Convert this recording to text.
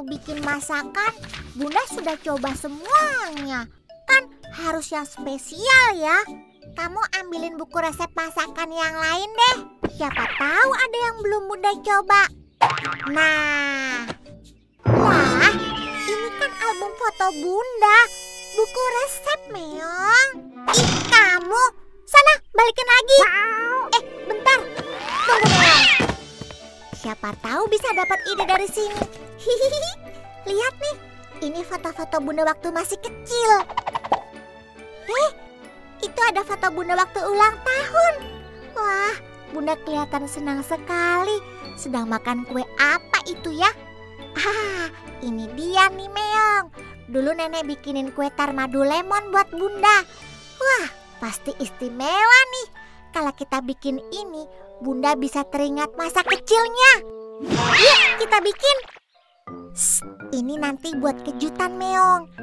mau bikin masakan, Bunda sudah coba semuanya. Kan harus yang spesial ya. Kamu ambilin buku resep masakan yang lain deh. Siapa tahu ada yang belum Bunda coba. Nah, lah, ini kan album foto Bunda. Buku resep, Meong. Ih, kamu. Sana, balikin lagi. Eh, bentar. Tunggu, Meong. Siapa tahu bisa dapat ide dari sini. Lihat nih, ini foto-foto Bunda waktu masih kecil. Eh, itu ada foto Bunda waktu ulang tahun. Wah, Bunda kelihatan senang sekali. Sedang makan kue apa itu ya? Ah, ini dia nih Meong. Dulu nenek bikinin kue tar madu lemon buat Bunda. Wah, pasti istimewa nih. Kalau kita bikin ini, Bunda bisa teringat masa kecilnya. Yuk, kita bikin. Shh, ini nanti buat kejutan Meong.